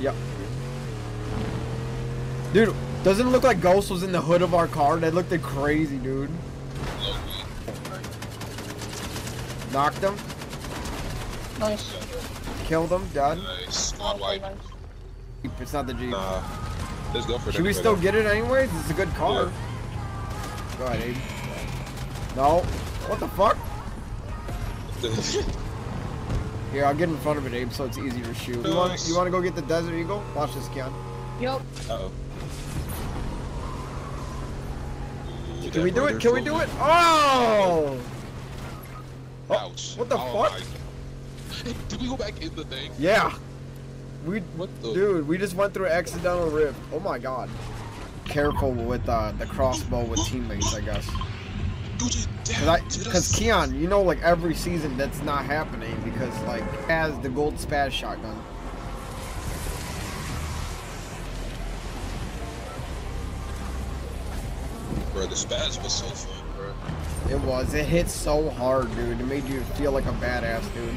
Yep. Dude, doesn't it look like Ghost was in the hood of our car? That looked like crazy, dude. Low-key. Knocked him, Nice. killed him, dead. Nice. Squad wipe. It's not the Jeep. Nah. Let's go for it. Should we still get it anyways? It's a good car. Go ahead, Abe. No. What the fuck? Here, I'll get in front of it, Abe, so it's easier to shoot. You want, you want to go get the Desert Eagle? Watch this, Keon. Yup. Uh-oh. Ooh, Can we do it? Can we do it? Oh! Oh, Ouch. what the Oh fuck? Did we go back in the thing? Yeah. We, What the? dude, we just went through an accidental rift. Oh my god. Careful with uh, the crossbow with teammates, I guess. Because Keon, you know, like every season that's not happening because like has the gold spaz shotgun. Bro, the spaz was so fun, bro. It was. It hit so hard, dude. It made you feel like a badass, dude.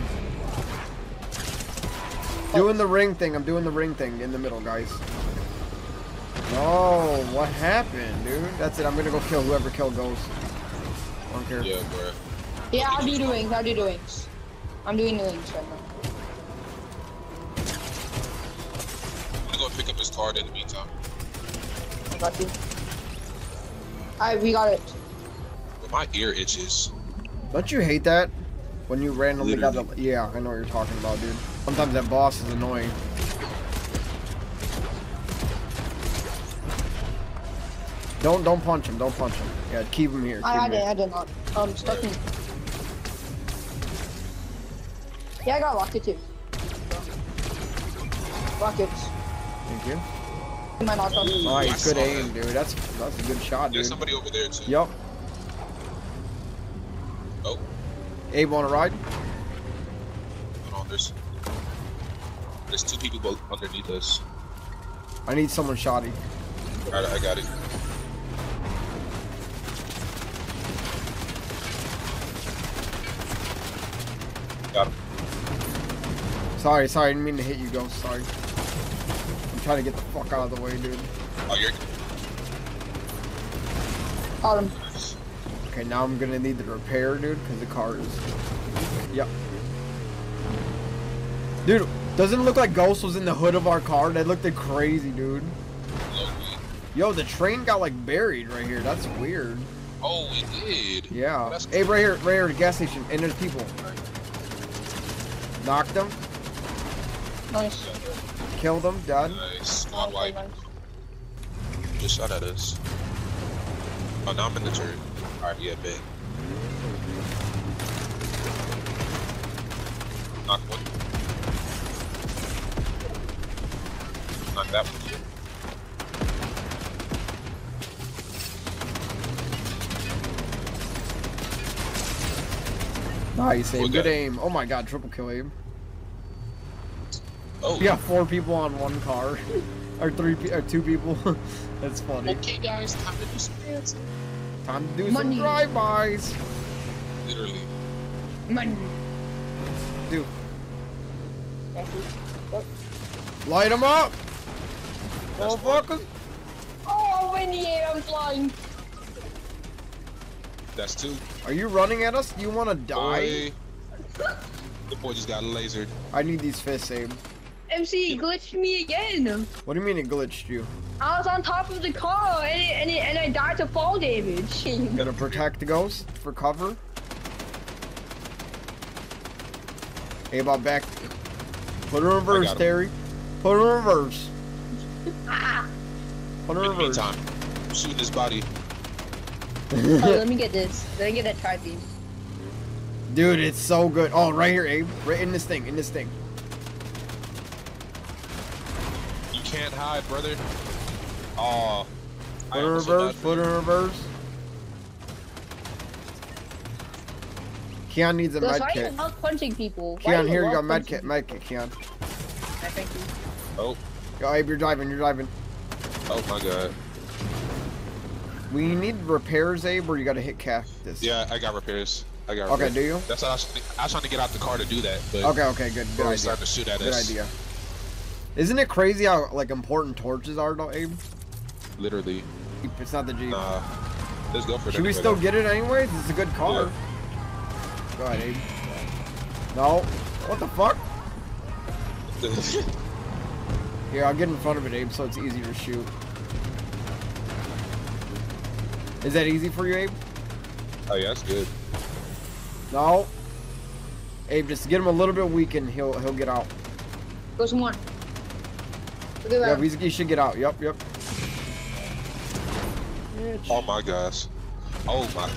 Doing the ring thing. I'm doing the ring thing in the middle, guys. No, what happened, dude? That's it. I'm gonna go kill whoever killed Ghost. I don't care. Yeah, bro. Yeah, I'll do the wings. I'll do the wings. I'm doing the wings right now. I'm gonna go pick up his card in the meantime. I got you. Alright, we got it. But my ear itches. Don't you hate that? When you randomly got the. Yeah, I know what you're talking about, dude. Sometimes that boss is annoying. Don't don't punch him. Don't punch him. Yeah, keep him here. Keep I, I him did, here. I did not. Um, stuck me. Yeah, I got rocket too. Rockets. Thank you. You might not come. Nice, good saw aim, dude. That's that's a good shot, dude. There's somebody over there too. Yup. Oh, Abe, on a ride? hold on. There's there's two people both underneath us. I need someone shotty. Alright, I got it. Sorry, sorry, I didn't mean to hit you, Ghost. Sorry. I'm trying to get the fuck out of the way, dude. Oh, you're. Got him. Okay, now I'm gonna need the repair, dude, because the car is. Yep. Dude, doesn't it look like Ghost was in the hood of our car? That looked like crazy, dude. Yo, the train got like buried right here. That's weird. Oh, we did. Yeah. That's Hey, right here, right here, the gas station, and there's people. Knocked them, Nice. Kill them, dead. Nice. Squad wipe. Nice. Just shot at us. Oh, now I'm in the turret. Alright, yeah, big. Knock one. Knock that one. Nice aim, What good aim. Oh my god, triple kill aim. Oh, We got four people on one car, or three, or two people. That's funny. Okay, guys, time to do some dancing. Time to do Money. some drive-bys. Literally. Money. Dude, light them up, That's motherfuckers. Oh, in the air, I'm flying. That's two. Are you running at us? Do you want to die? Boy. The boy just got lasered. I need these fists, Abe. MC glitched me again. What do you mean it glitched you? I was on top of the car and, it, and, it, and I died to fall damage. Gonna protect the ghost for cover. Abe, I'm back. Put it in reverse. Terry. Put it in reverse. ah. Put it In in reverse. meantime, I'm shooting body. Oh, let me get this. Let me get that tri beam. Dude, it's so good. Oh, right here, Abe. Right in this thing, in this thing. You can't hide, brother. Oh. I Put it in reverse, bad for put in reverse. Keon needs a Gus, med why are you punching people? Keon, do here you go, love med punching kit, med kit, Keon. I thank you. Oh, Yo, Abe, you're driving, you're driving. oh my god. We need repairs, Abe, or you gotta hit cactus. Yeah, I got repairs. I got Okay, repairs. do you? That's what I was, I was trying to get out the car to do that, but Okay, okay, good, good they were idea. starting to shoot at Good us. idea. Isn't it crazy how like important torches are though, Abe? Literally. It's not the Jeep. Nah. Let's go for it. Should we still though. get it anyways? It's a good car. Go ahead, Abe. No. What the fuck? Here, I'll get in front of it, Abe, so it's easier to shoot. Is that easy for you, Abe? oh yeah, that's good. No. Abe, just get him a little bit weak and he'll he'll get out. Go some more. Look at Yeah, that. he's, he should get out. Yep, yep. Oh my gosh. Oh my.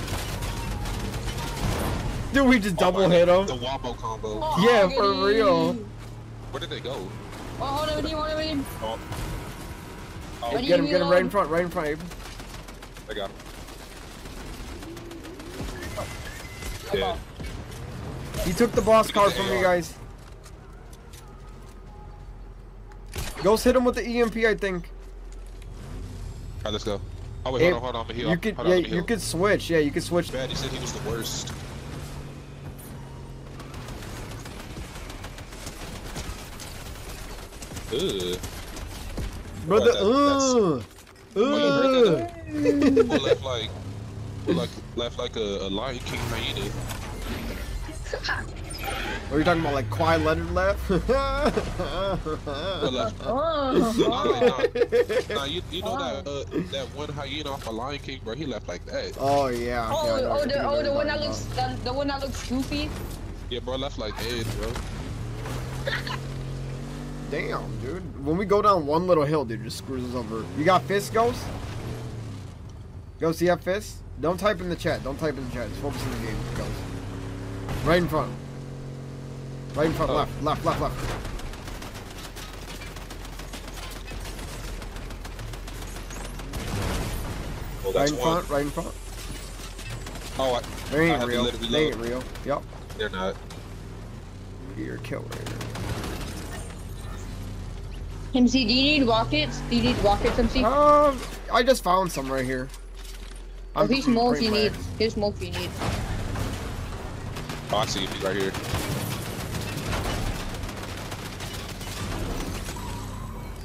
Dude, we just oh double hit God. him. The wombo combo. Oh, Yeah, get for in. real. Where did they go? Oh, hold on, hold on, hold on. Oh. Oh, Ready? Get him, get him right in front, right in front, Abe. I got him. Come Yeah. He took the boss card from you guys. Ghost hit him with the EMP, I think. Alright, let's go. Oh wait, hold on, hold on, I'm heal. you could, hold yeah, I'm you could switch. Yeah, you could switch. Bad, he said he was the worst. Ugh. Brother, that- Oh, heard uh. Who left like, like left like a, a Lion King hyena? What are you talking about, like Kawhi Leonard left? Who? Oh, Nah, nah, you, you know that uh, that one hyena off a Lion King, bro? He left like that. oh yeah. oh, yeah, I oh, the, oh, the one that looks, the, the one that looks goofy. Yeah, bro, left like that, bro. Damn, dude. When we go down one little hill, dude, just screws us over. You got fist, Ghost? Ghost, you have fist? Don't type in the chat. Don't type in the chat. Just focus on the game, Ghost. Right in front. Right in front. Oh. Left, left, left, left. Oh, Right in one. front. Right in front. Oh, I, They ain't had to real. let They ain't real. Yep. They're not. You're a kill raider. MC, do you need rockets? Do you need rockets, MC? Um, I just found some right here. oh, here's more if pretty you need. max. Here's more you need. Oh, I see you right here.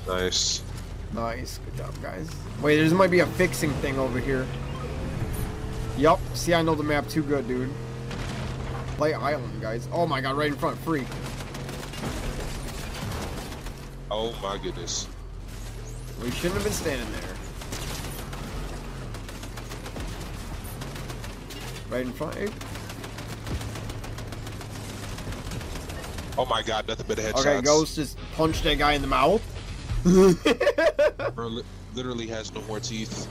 Nice. Nice. Good job, guys. Wait, there might be a fixing thing over here. Yup. See, I know the map too good, dude. Play Island, guys. Oh my god, right in front. Free. Oh my goodness. We shouldn't have been standing there. Right in front. Eh? Oh my god, nothing but headshots. Okay, Ghost just punched that guy in the mouth. Bro, literally has no more teeth.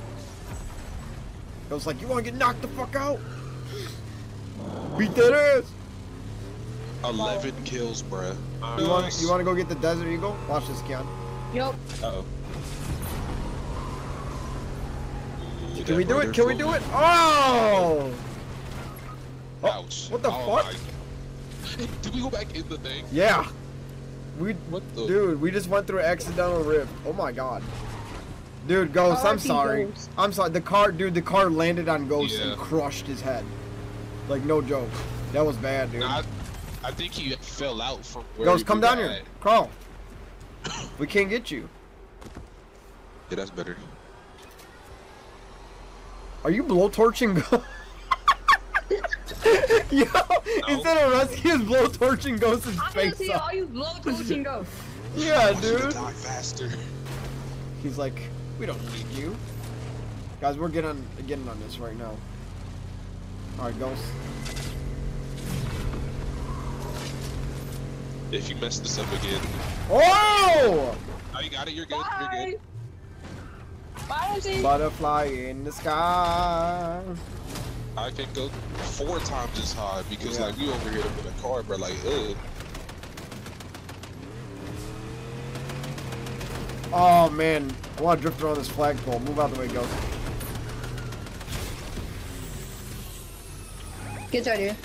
Ghost like, you want to get knocked the fuck out? Beat that ass. 11 kills, bruh. You want you want to go get the Desert Eagle? Watch this, Keon. Yup. Uh-oh. Can we do it? Can we do it? Oh! Oh, Ouch. what the Oh fuck? My- Did we go back in the thing? Yeah. We, What the? dude, we just went through an accidental rift. Oh my god. Dude, Ghost, I'm sorry. Ghost. I'm sorry. The car, dude, the car landed on Ghost Yeah. and crushed his head. Like, no joke. That was bad, dude. Nah, I, I think he fell out from where Ghost, we come were down at. here. Crawl. We can't get you. Yeah, that's better. Are you blowtorching Ghost? Yo, instead of rescuing, blowtorching Ghost's I'm gonna face see off. all you blow torching go. Yeah, I should've dude. died faster. He's like, we don't need you. Guys, we're getting on, getting on this right now. Alright, Ghost. If you mess this up again. Oh! Oh, you got it. You're good. You're good. Bye, Butterfly in the sky. I can go four times as high because Yeah. like we over here with a car, bro. Like, ugh. Oh man, I want to drift around this flagpole. Move out the way, Ghost. Get out here.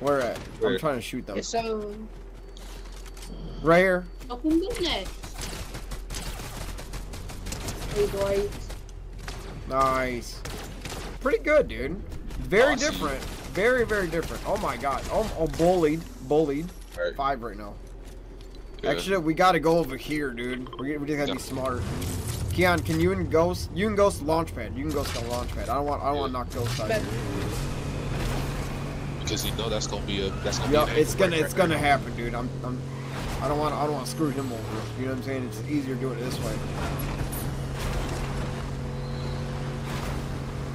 Where at? Where? I'm trying to shoot them. It's so. Right here. Open business. Hey, boys. Nice. Pretty good, dude. Very Awesome. different. Very, very different. Oh my god. Oh, oh bullied. Bullied. Alright. Five right now. Yeah. Actually, we gotta go over here, dude. We're, we just gotta Yeah. be smart. Keon, can you and Ghost? You and Ghost launch pad. You can Ghost on launch pad. I don't want. I don't want to knock Ghost out. Bet. Here. because you know that's gonna be a that's gonna Yeah, be. an it's gonna break it's right gonna there. happen, dude. I'm I'm. I don't want. I don't want to screw him over. You know what I'm saying? It's easier doing it this way.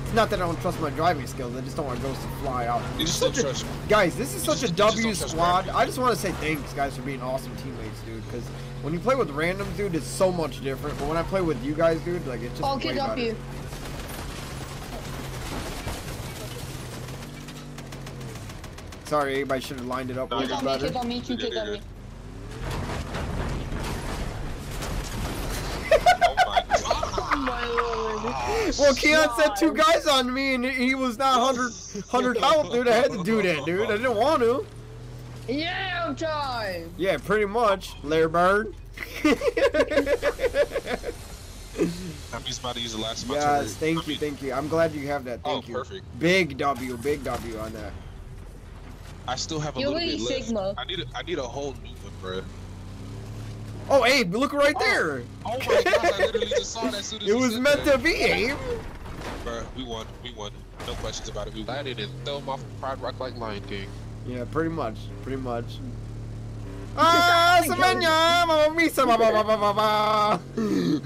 It's not that I don't trust my driving skills. I just don't want Ghost to fly out. You just don't a- trust. Guys, this is such just- a you just W don't trust squad. I just want to say thanks, guys, for being awesome teammates, dude. Because when you play with random dude, it's so much different. But when I play with you guys, dude, like it's just way get up you. Sorry, everybody should have lined it up a No, Kids little on me, better. kids on me, two You're kids good, on you're me. Oh my god. Oh my lord. Well, Keon said two guys on me, and he was not 100, 100 health, dude. I had to do that, dude. I didn't want to. Yeah, time. Yeah, pretty much, Larry Bird. I'm just about to use the last of my turret. yes, thank you, thank you. I'm glad you have that. Oh, Thank you. perfect. Big W, big W on that. I still have a You're little bit really left. I need a, I need a whole new one, bro. Oh, Abe, look right oh. there. Oh my gosh, I literally just saw that as soon as It was meant that. to be, Abe. Bro, we won. We won. No questions about it. We landed and throw him off the Pride Rock like Lion King. Yeah, pretty much, pretty much. Ah, Mamma Mia.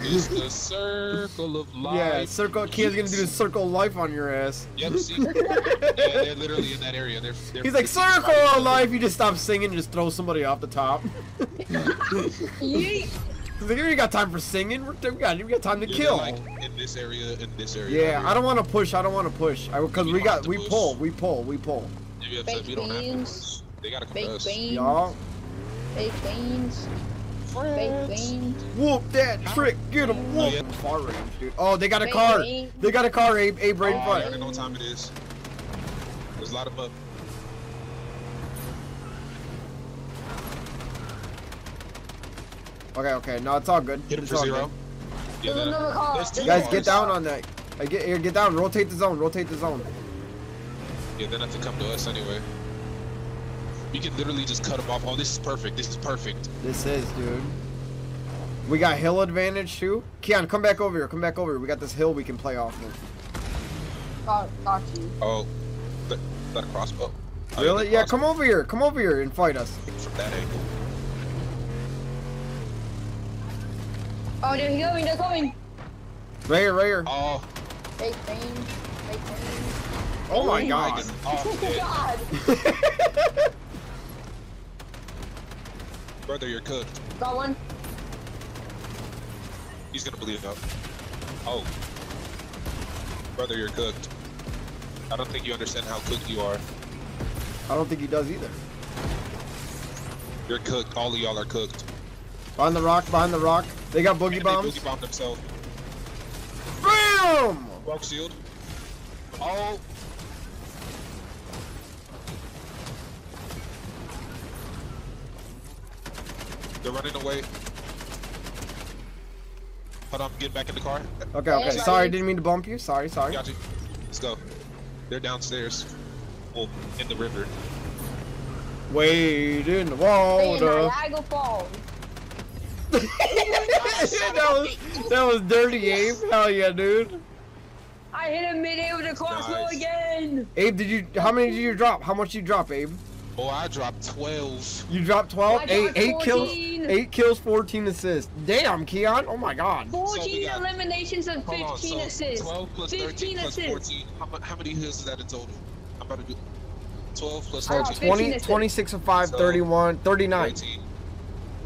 It's the circle of life. Yeah, circle. Keon's gonna do the circle of life on your ass. Yep, see? yeah, they're literally in that area. They're, they're He's like, circle of life. You just stop singing and just throw somebody off the top. Yeet. He's like, you got time for singing? We're, we got, we got time to Yeah, kill. like in this area, in this area. Yeah, I don't want to push. I don't want to push. I because we got we pull, we pull, we pull. Maybe upset Baked we don't have to. beans. They gotta come to Baked us. beans. Y'all, Baked beans. Baked beans. whoop that trick. Get him. Oh, yeah. Far range, dude. Oh, they got a Baked car. beans. They got a car. Abe, Abe, right in Oh, I front. already know what time it is. There's a lot of up. Okay, okay. No, it's all good. Hit him It's for zero. good. Yeah, There's another car. there's two Guys, cars. get down on that. Get here. Get down. Rotate the zone. Rotate the zone. Yeah, they have to come to us anyway. We can literally just cut them off. Oh, this is perfect. This is perfect. This is, dude. We got hill advantage too. Keon, come back over here. Come back over here. We got this hill we can play off of. Got, got you. Oh, that, that a crossbow. Oh, Really? Yeah, crossbow come over here. Come over here and fight us. From that angle. Oh, they're coming, they're coming. Right here, right here. Oh, Baked beans. Baked beans. Oh my oh my god. goodness. Oh, man. God. Brother, you're cooked. Got one. He's gonna bleed out. Oh. Brother, you're cooked. I don't think you understand how cooked you are. I don't think he does either. You're cooked. All of y'all are cooked. Behind the rock, behind the rock. They got boogie And bombs. They boogie bombed themselves. Bam! Rock shield. Oh. They're running away. Hold on, get back in the car. Okay, okay. Yeah, Sorry, didn't mean to bump you. Sorry, sorry. Got you. Let's go. They're downstairs. Well, in the river. Wade in the Hey, water. Niagara Falls. that was that was dirty, Abe. Hell yeah, dude. I hit him mid-air with a crossbow Nice. again. Abe, did you? How many did you drop? How much did you drop, Abe? Oh, I dropped 12. You dropped 12? I Eight, dropped eight kills, 14. eight kills, 14 assists. Damn, Keon. Oh my god. 14 got- eliminations and Hold on, 15 so assists. 12 plus 15 13 plus assists. 14. How, how many hills is that in total? I'm about to do 12 Oh, 13. 15 20, assists. 26 of 5, So, 31, 39. 13.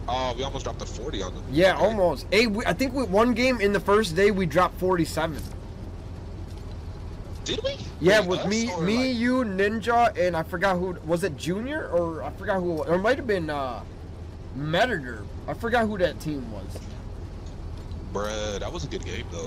Oh, we almost dropped to 40 on them. Yeah, Okay. almost. Hey, we, I think we one game in the first day we dropped 47. Did we? Yeah, Wait, with me, me, like- you, Ninja, and I forgot who was it. Junior or I forgot who. Or it might have been uh, Metager. I forgot who that team was. Bruh, that was a good game though.